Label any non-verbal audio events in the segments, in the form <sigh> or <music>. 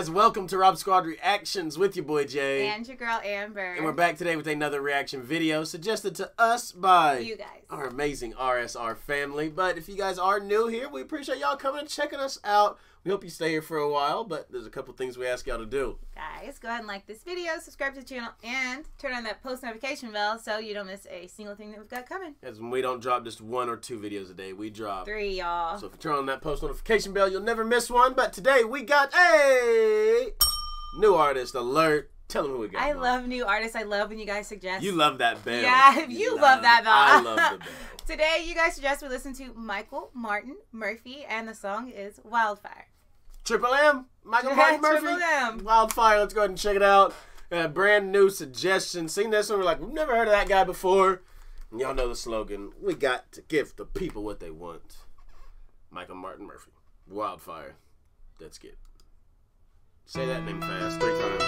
guys? Welcome to Rob Squad Reactions with your boy Jay. And your girl Amber. And we're back today with another reaction video suggested to us by you guys. Our amazing RSR family. But if you guys are new here, we appreciate y'all coming and checking us out. We hope you stay here for a while, but there's a couple things we ask y'all to do. Guys, go ahead and like this video, subscribe to the channel, and turn on that post notification bell so you don't miss a single thing that we've got coming. As we don't drop just one or two videos a day, we drop three, y'all. So if you turn on that post notification bell, you'll never miss one. But today we got a new artist alert. Tell them who we got. I love new artists. I love when you guys suggest. You love that bell. Yeah, <laughs> you, you love, love, that bell. I love the <laughs> bell. Today, you guys suggest we listen to Michael Martin Murphey, and the song is Wildfire. Triple M, Michael <laughs> Martin Murphey, Triple M. Wildfire. Let's go ahead and check it out. Uh, brand new suggestion. Seen this one, we're like, we've never heard of that guy before. And y'all know the slogan: We got to give the people what they want. Michael Martin Murphey. Wildfire. Let's get. Say that name fast three times.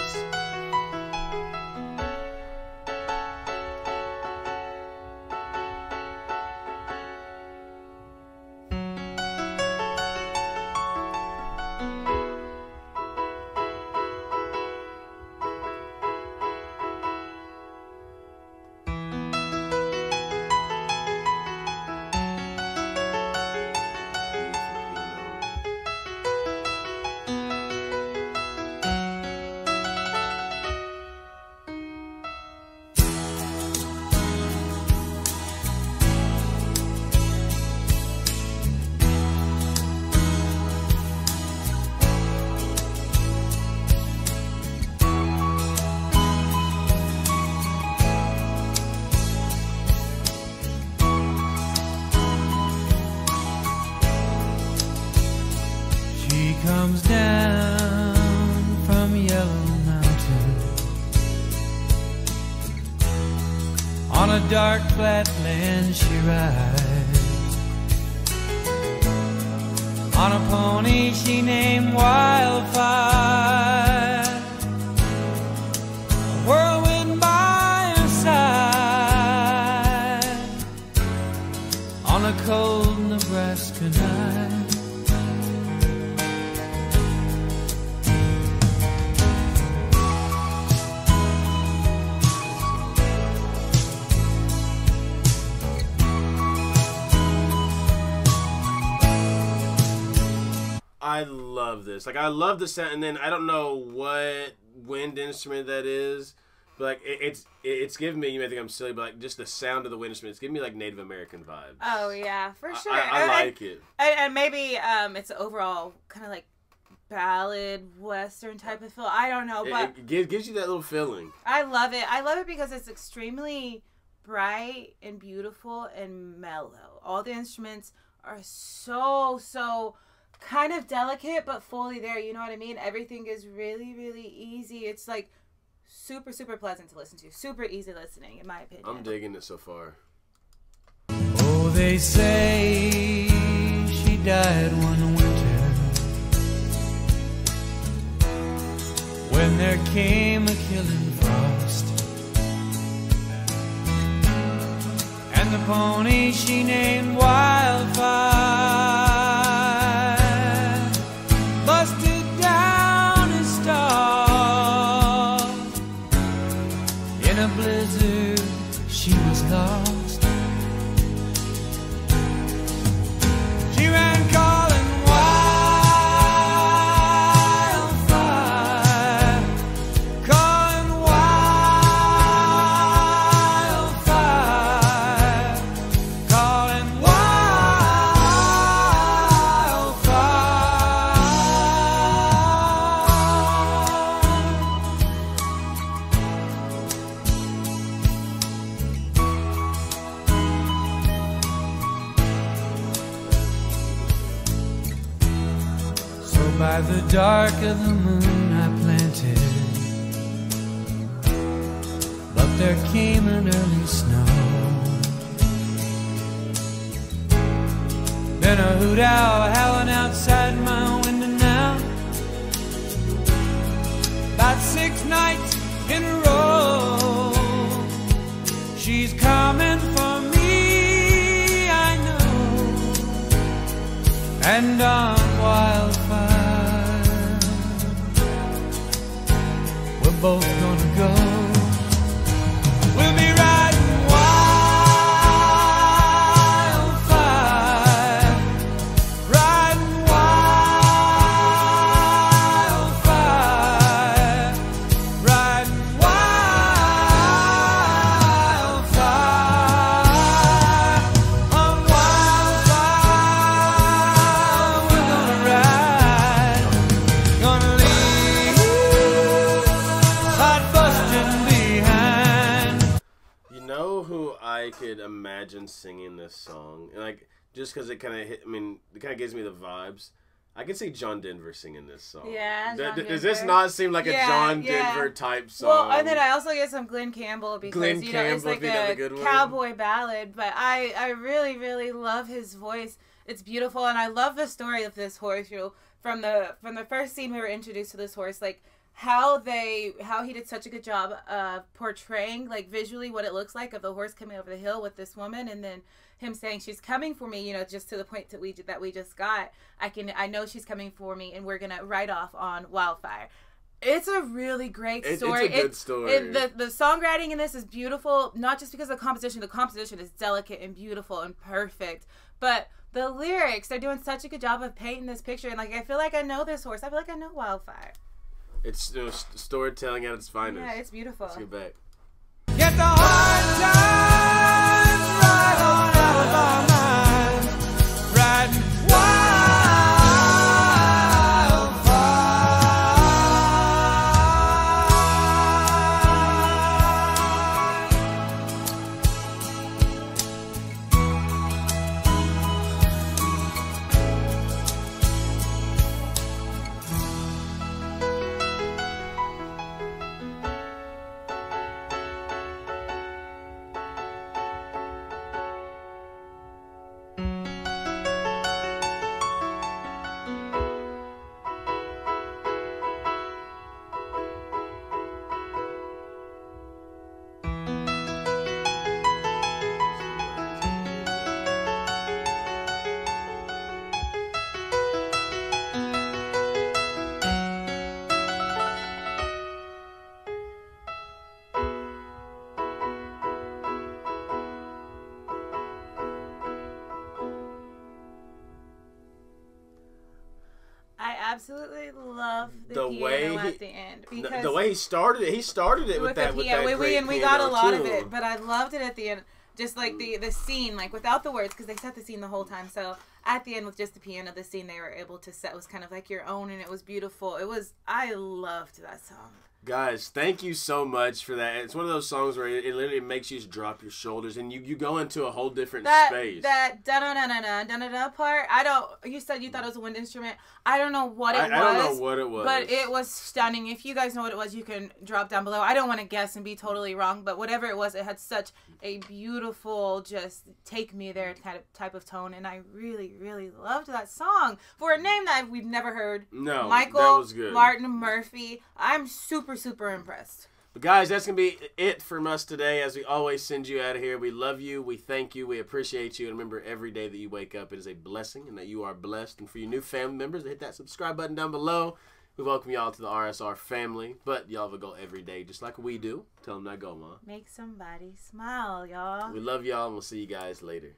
Dark flatland she rides. On a pony she named Wildfire. A whirlwind by her side. On a cold Nebraska night I love this. Like I love the sound, and then I don't know what wind instrument that is, but like it, it's it's giving me. You may think I'm silly, but like just the sound of the wind instrument, it's giving me like Native American vibes. Oh yeah, for sure. I, I, I and, like it. And, and maybe um, it's overall kind of like ballad western type of feel. I don't know, but it, it gives, gives you that little feeling. I love it. I love it because it's extremely bright and beautiful and mellow. All the instruments are so so kind of delicate but fully there. You know what I mean? Everything is really, really easy. It's like super, super pleasant to listen to. Super easy listening, in my opinion. I'm digging it so far. Oh, they say she died one winter when there came a killing frost. And the pony she named Wildfire. By the dark of the moon I planted. But there came an early snow. Then a hoot owl howling outside my window now. About six nights in a row. She's coming for me, I know. And on both gonna go. I could imagine singing this song, and like just because it kind of hit. I mean, it kind of gives me the vibes. I can see John Denver singing this song. Yeah, Th- John th- Does this not seem like a Yeah, John yeah. Denver type song? Well, and then I also get some Glen Campbell because Glen you know it's like if you know the a good one. cowboy ballad. But I I really really love his voice. It's beautiful, and I love the story of this horse. You know, from the from the first scene we were introduced to this horse, like how they how he did such a good job of portraying like visually what it looks like of the horse coming over the hill with this woman, and then him saying she's coming for me. You know, just to the point that we that we just got. I can I know she's coming for me, and we're gonna ride off on wildfire. It's a really great It- it's a story. good story. it- the the songwriting in this is beautiful, not just because of the composition. The composition is delicate and beautiful and perfect, but the lyrics they're doing such a good job of painting this picture. And like I feel like I know this horse. I feel like I know Wildfire. It's you know, storytelling at its finest. Yeah, it's beautiful. Let's get back. Get the hard times absolutely love the, The piano way at he- the end because the way he started it, he started it with, with that the with piano, that we, we, and we got a lot of it, but I loved it at the end. Just like the the scene, like without the words, because they set the scene the whole time. So at the end, with just the piano, the scene they were able to set was kind of like your own, and it was beautiful. It was I loved that song. Guys, thank you so much for that. It's one of those songs where it, it literally makes you just drop your shoulders and you, you go into a whole different That space. that da da da da da da da part. I don't. You said you thought it was a wind instrument. I don't know what it I, was. I don't know what it was. But it was stunning. If you guys know what it was, you can drop down below. I don't want to guess and be totally wrong, but whatever it was, it had such a beautiful, just take me there kind of type of tone, and I really, really loved that song for a name that we've never heard. No, Michael that was good. Martin Murphey. I'm super, super impressed. But guys, that's gonna be it from us today. As we always send you out of here, we love you, we thank you, we appreciate you, and remember every day that you wake up, it is a blessing, and that you are blessed. And for your new family members, hit that subscribe button down below. We welcome y'all to the RSR family, but y'all have a goal every day, just like we do. Tell them that go, ma. Make somebody smile, y'all. We love y'all, and we'll see you guys later.